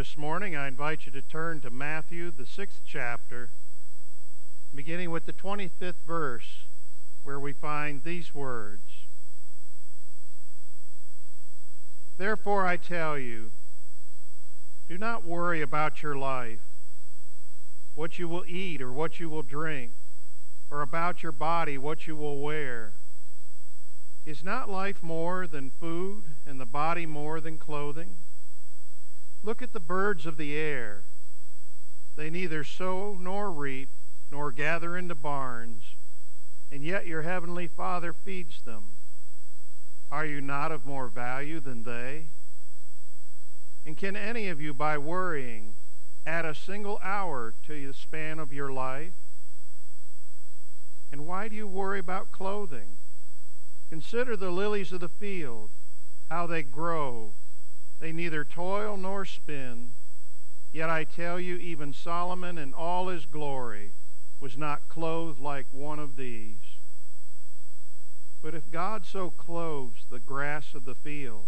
this morning, I invite you to turn to Matthew, the sixth chapter, beginning with the 25th verse, where we find these words Therefore I tell you, do not worry about your life, what you will eat or what you will drink, or about your body, what you will wear. Is not life more than food, and the body more than clothing? Look at the birds of the air. They neither sow nor reap, nor gather into barns, and yet your heavenly Father feeds them. Are you not of more value than they? And can any of you, by worrying, add a single hour to the span of your life? And why do you worry about clothing? Consider the lilies of the field, how they grow. They neither toil nor spin. Yet I tell you, even Solomon in all his glory was not clothed like one of these. But if God so clothes the grass of the field,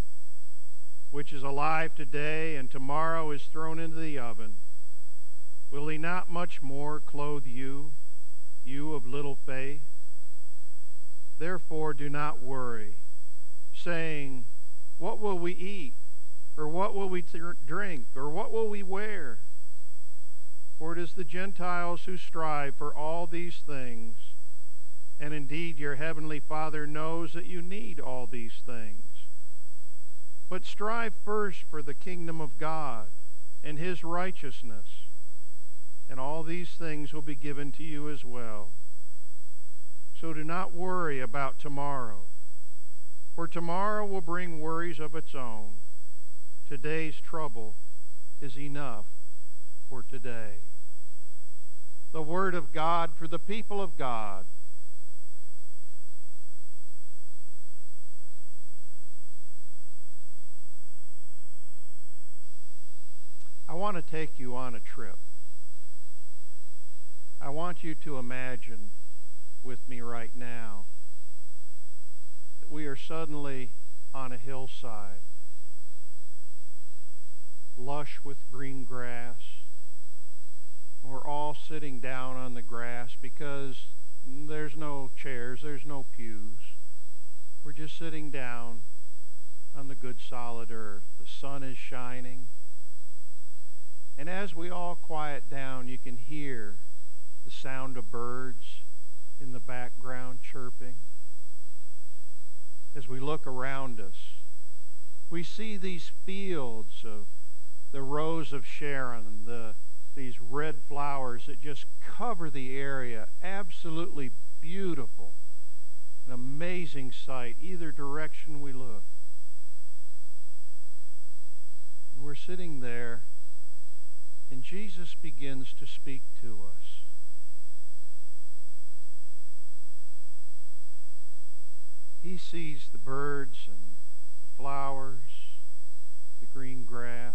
which is alive today and tomorrow is thrown into the oven, will he not much more clothe you, you of little faith? Therefore, do not worry, saying, What will we eat? Or what will we drink? Or what will we wear? For it is the Gentiles who strive for all these things. And indeed, your heavenly Father knows that you need all these things. But strive first for the kingdom of God and his righteousness, and all these things will be given to you as well. So do not worry about tomorrow, for tomorrow will bring worries of its own. Today's trouble is enough for today. The Word of God for the people of God. I want to take you on a trip. I want you to imagine with me right now that we are suddenly on a hillside, lush with green grass. We're all sitting down on the grass because there's no chairs, there's no pews. We're just sitting down on the good solid earth. The sun is shining. And as we all quiet down, you can hear the sound of birds in the background chirping. As we look around us, we see these fields of the rose of Sharon, the, these red flowers that just cover the area. Absolutely beautiful. An amazing sight, either direction we look. We're sitting there, and Jesus begins to speak to us. He sees the birds and the flowers, the green grass.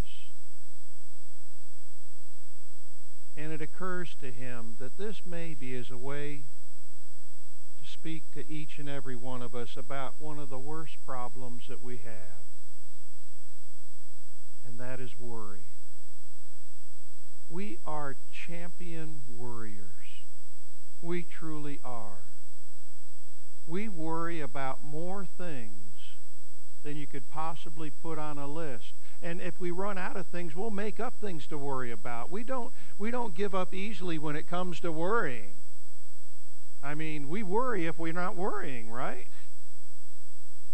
And it occurs to him that this maybe is a way to speak to each and every one of us about one of the worst problems that we have, and that is worry. We are champion worriers. We truly are we worry about more things than you could possibly put on a list. And if we run out of things, we'll make up things to worry about. We don't, we don't give up easily when it comes to worrying. I mean, we worry if we're not worrying, right?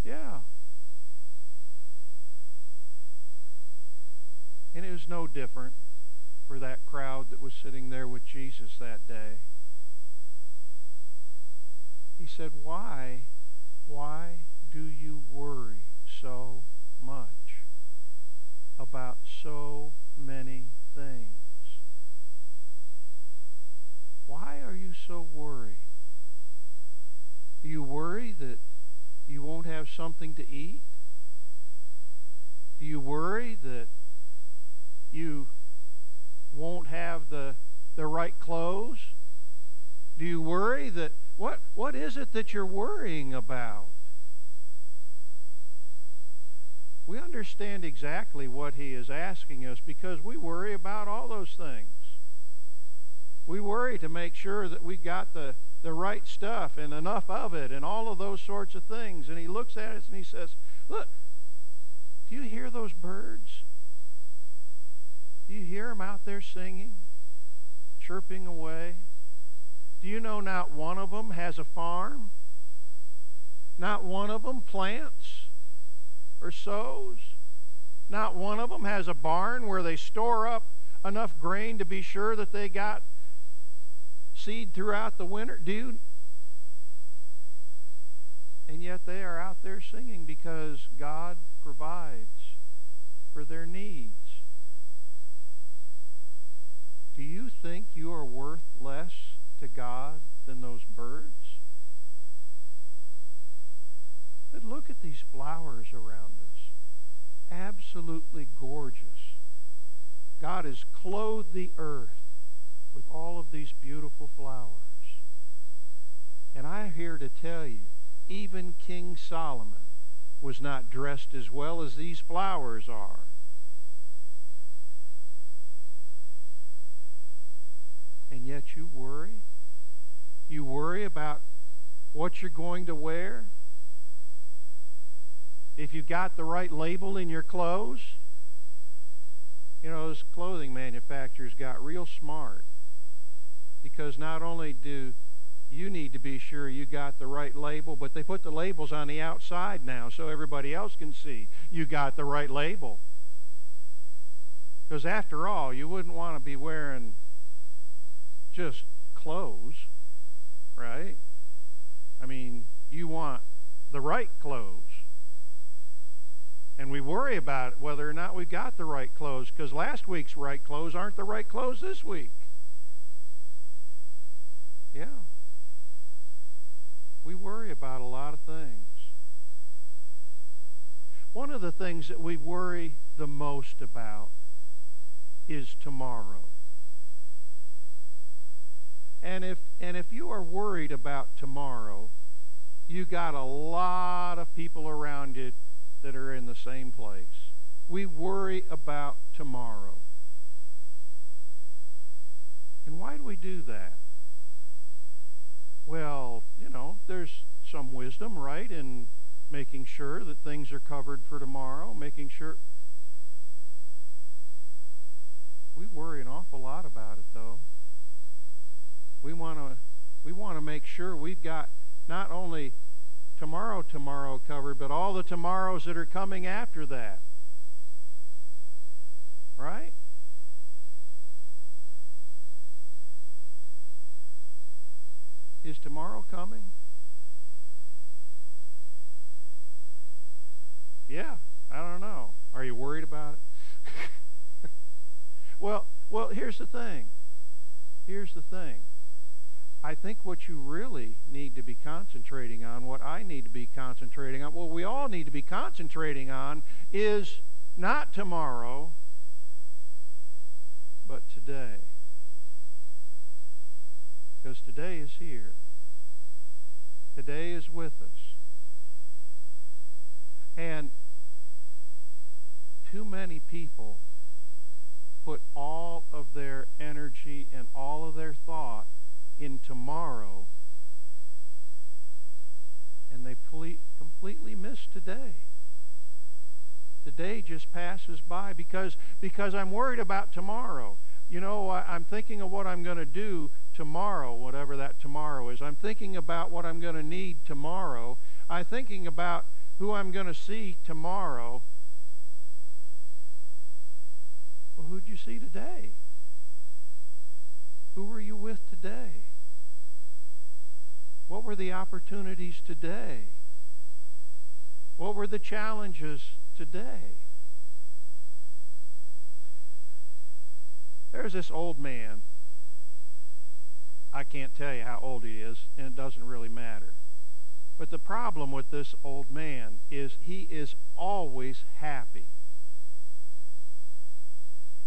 Yeah. And it was no different for that crowd that was sitting there with Jesus that day. He said, Why, why do you worry so much about so many things? Why are you so worried? Do you worry that you won't have something to eat? Do you worry that you won't have the, the right clothes? Do you worry that what, what is it that you're worrying about? We understand exactly what he is asking us because we worry about all those things. We worry to make sure that we got the, the right stuff and enough of it and all of those sorts of things. And he looks at us and he says, Look, do you hear those birds? Do you hear them out there singing, chirping away? Do you know not one of them has a farm? Not one of them plants or sows? Not one of them has a barn where they store up enough grain to be sure that they got seed throughout the winter? Do? And yet they are out there singing because God provides for their needs. Do you think you are worth less to God than those birds? But look at these flowers around us. Absolutely gorgeous. God has clothed the earth with all of these beautiful flowers. And I'm here to tell you, even King Solomon was not dressed as well as these flowers are. And yet you worry? You worry about what you're going to wear? If you've got the right label in your clothes? You know, those clothing manufacturers got real smart because not only do you need to be sure you got the right label, but they put the labels on the outside now so everybody else can see you got the right label. Because after all, you wouldn't want to be wearing just clothes, right? I mean, you want the right clothes. And we worry about whether or not we've got the right clothes because last week's right clothes aren't the right clothes this week. Yeah. We worry about a lot of things. One of the things that we worry the most about is tomorrow. And if and if you are worried about tomorrow, you got a lot of people around you that are same place. We worry about tomorrow. And why do we do that? Well, you know, there's some wisdom, right, in making sure that things are covered for tomorrow, making sure. We worry an awful lot about it, though. We want to we want to make sure we've got not only tomorrow tomorrow covered, but all the tomorrows that are coming after that. Right? Is tomorrow coming? Yeah, I don't know. Are you worried about it? well, well, here's the thing. Here's the thing. I think what you really need to be concentrating on, what I need to be concentrating on, what we all need to be concentrating on is not tomorrow, but today because today is here. Today is with us. And too many people put all of their energy and all of their thought in tomorrow and they ple- completely miss today. Today just passes by because because I'm worried about tomorrow. You know, I, I'm thinking of what I'm going to do tomorrow, whatever that tomorrow is. I'm thinking about what I'm going to need tomorrow. I'm thinking about who I'm going to see tomorrow. Well, who'd you see today? Who were you with today? What were the opportunities today? What were the challenges today? There's this old man I can't tell you how old he is, and it doesn't really matter. But the problem with this old man is he is always happy.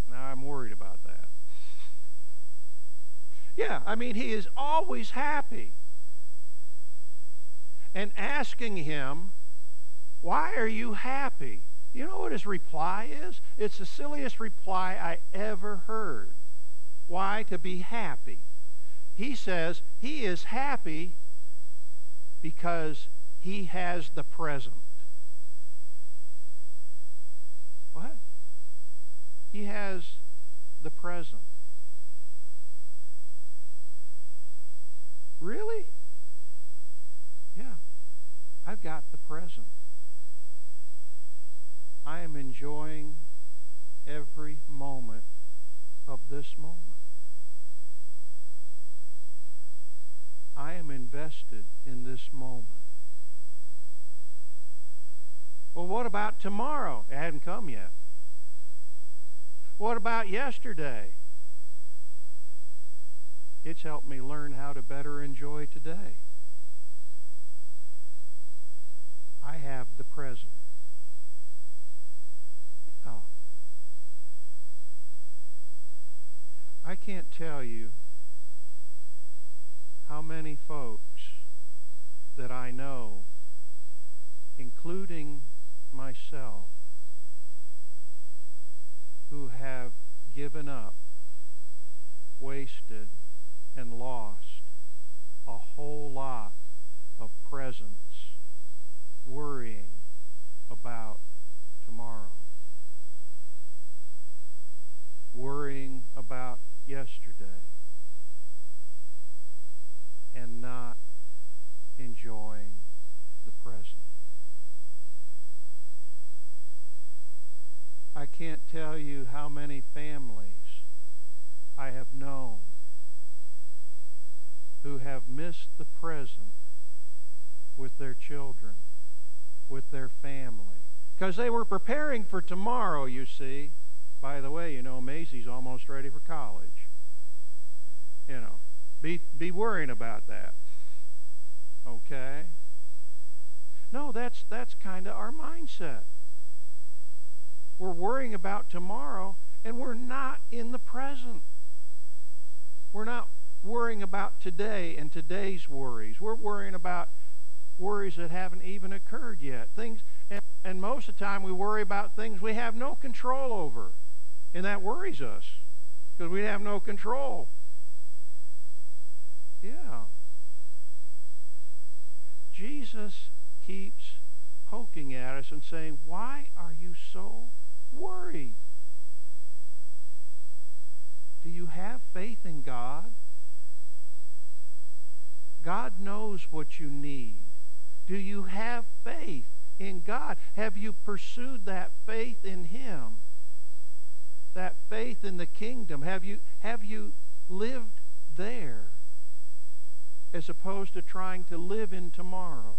Now, I'm worried about that. Yeah, I mean, he is always happy. And asking him, Why are you happy? You know what his reply is? It's the silliest reply I ever heard. Why? To be happy. He says he is happy because he has the present. What? He has the present. Really? I've got the present. I am enjoying every moment of this moment. I am invested in this moment. Well, what about tomorrow? It hadn't come yet. What about yesterday? It's helped me learn how to better enjoy today. I have the present. Yeah. I can't tell you how many folks that I know, including myself, who have given up, wasted, and lost a whole lot of presence worrying about tomorrow, worrying about yesterday, and not enjoying the present. I can't tell you how many families I have known who have missed the present with their children, with their family. Because they were preparing for tomorrow, you see. By the way, you know, Maisie's almost ready for college. You know, be, be worrying about that. Okay? No, that's, that's kind of our mindset. We're worrying about tomorrow, and we're not in the present. We're not worrying about today and today's worries. We're worrying about worries that haven't even occurred yet. Things, and, and most of the time we worry about things we have no control over, and that worries us because we have no control. Yeah. Jesus keeps poking at us and saying, Why are you so worried? Do you have faith in God? God knows what you need. Do you have faith in God? Have you pursued that faith in Him? That faith in the kingdom? Have you, have you lived there as opposed to trying to live in tomorrow?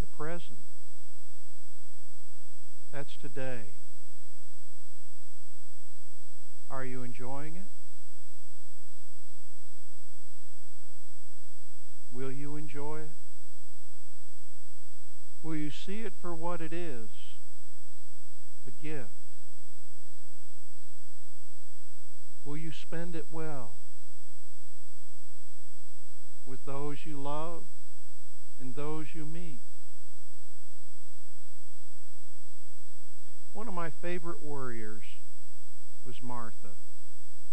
The present. That's today. Are you enjoying it? Will you enjoy it? Will you see it for what it is? A gift. Will you spend it well with those you love and those you meet? One of my favorite warriors was Martha.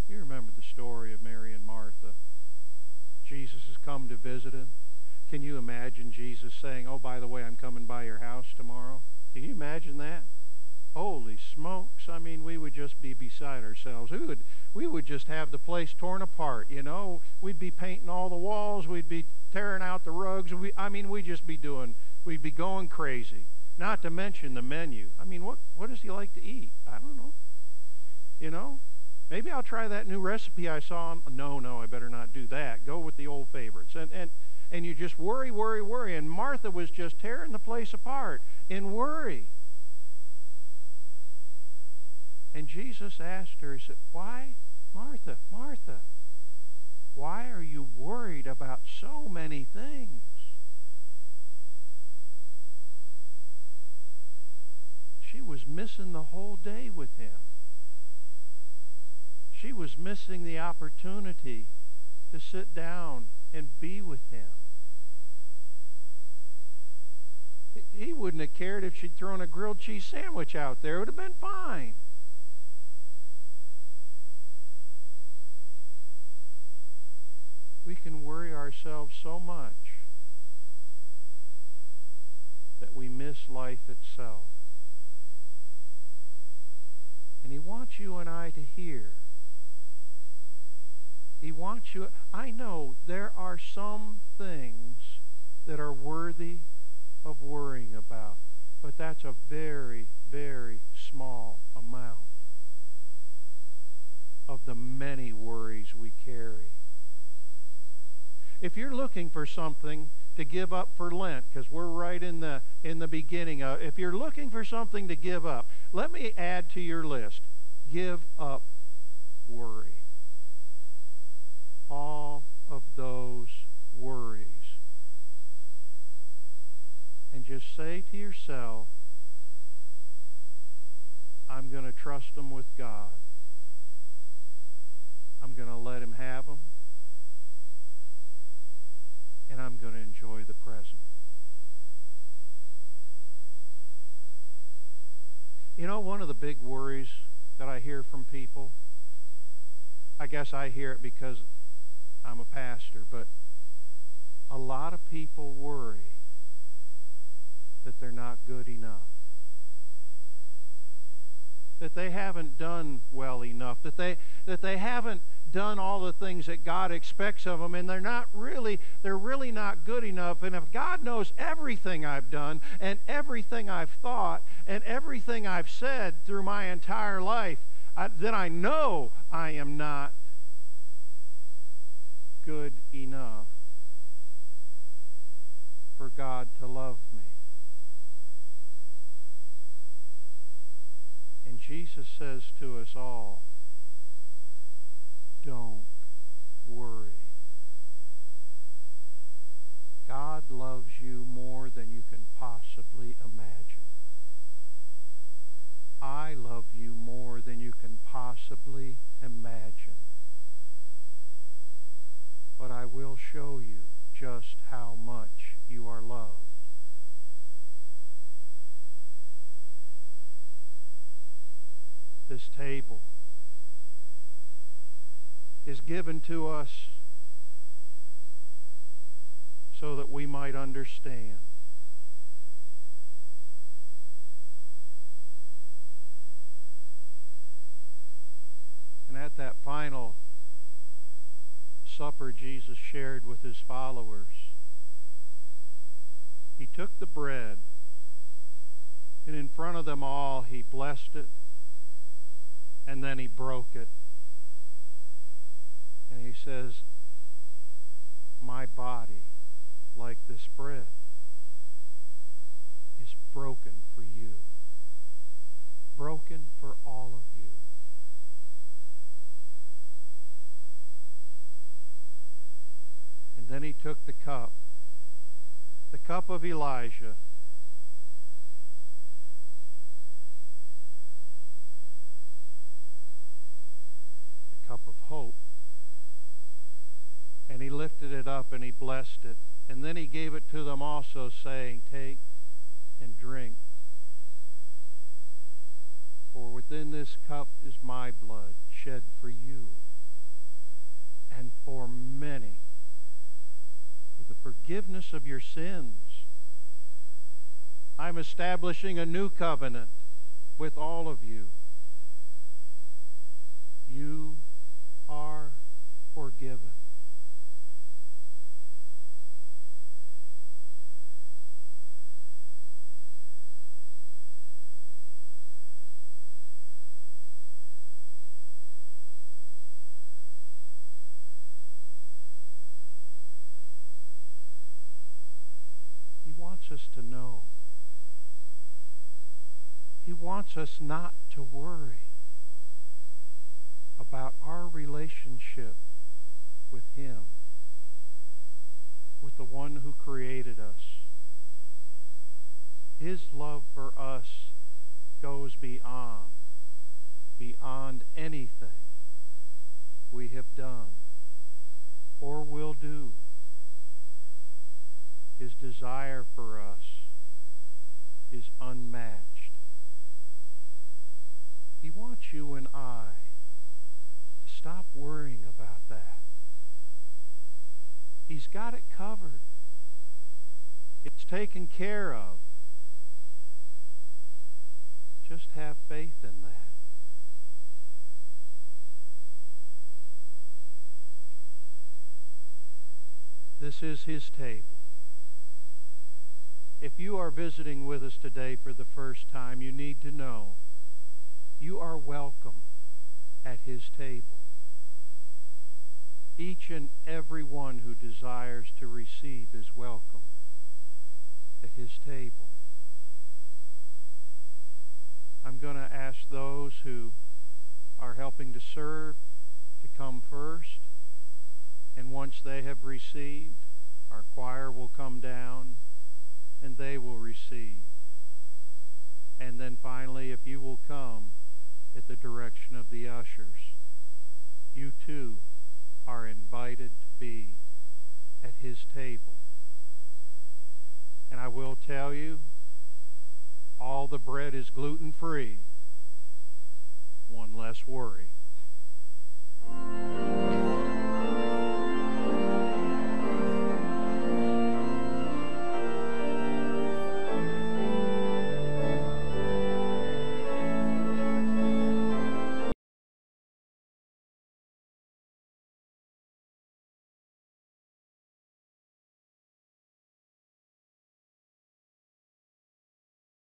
You remember the story of Mary and Martha. Jesus has come to visit him. Can you imagine Jesus saying, Oh, by the way, I'm coming by your house tomorrow? Can you imagine that? Holy smokes. I mean, we would just be beside ourselves. We would, we would just have the place torn apart, you know. We'd be painting all the walls. We'd be tearing out the rugs. We, I mean, we'd just be doing, we'd be going crazy. Not to mention the menu. I mean, what, what does he like to eat? I don't know. You know? Maybe I'll try that new recipe I saw. On, no, no, I better not do that. Go with the old favorites. And, and, and you just worry, worry, worry. And Martha was just tearing the place apart in worry. And Jesus asked her, He said, Why, Martha, Martha, why are you worried about so many things? she was missing the whole day with him. She was missing the opportunity to sit down and be with him. He wouldn't have cared if she'd thrown a grilled cheese sandwich out there. It would have been fine. We can worry ourselves so much that we miss life itself. And he wants you and I to hear. He wants you. I know there are some things that are worthy of worrying about, but that's a very, very small amount of the many worries we carry. If you're looking for something to give up for Lent, because we're right in the in the beginning of if you're looking for something to give up, let me add to your list. Give up worry. All of those worries. And just say to yourself, I'm going to trust them with God. I'm going to let him have them and I'm going to enjoy the present. You know, one of the big worries that I hear from people, I guess I hear it because I'm a pastor, but a lot of people worry that they're not good enough. That they haven't done well enough, that they, that they haven't done all the things that God expects of them and they're not really they're really not good enough and if God knows everything I've done and everything I've thought and everything I've said through my entire life I, then I know I am not good enough for God to love me and Jesus says to us all don't worry. God loves you more than you can possibly imagine. I love you more than you can possibly imagine. But I will show you just how much you are loved. This table is given to us so that we might understand. And at that final supper Jesus shared with his followers, he took the bread, and in front of them all, he blessed it, and then he broke it and he says, My body, like this bread, is broken for you, broken for all of you. And then he took the cup, the cup of Elijah. the cup of hope and he lifted it up and he blessed it. And then he gave it to them also, saying, Take and drink. For within this cup is my blood shed for you and for many forgiveness of your sins. I'm establishing a new covenant with all of you are forgiven. wants us to know. He wants us not to worry about our relationship with Him, with the one who created us. His love for us goes beyond, beyond anything we have done or will do His desire for us is unmatched. He wants you and I to stop worrying about that. He's got it covered. It's taken care of. Just have faith in that. This is his table. If you are visiting with us today for the first time, you need to know you are welcome at his table. Each and every one who desires to receive is welcome at his table. I'm going to ask those who are helping to serve to come first. And once they have received, our choir will come down and they will receive. And then finally, if you will come at the direction of the ushers, you too are invited to be at his table. And I will tell you, all the bread is gluten free. One less worry.